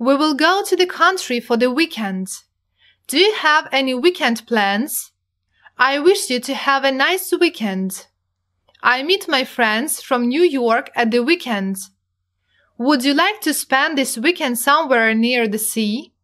We will go to the country for the weekend. Do you have any weekend plans? I wish you to have a nice weekend. I meet my friends from New York at the weekend. Would you like to spend this weekend somewhere near the sea?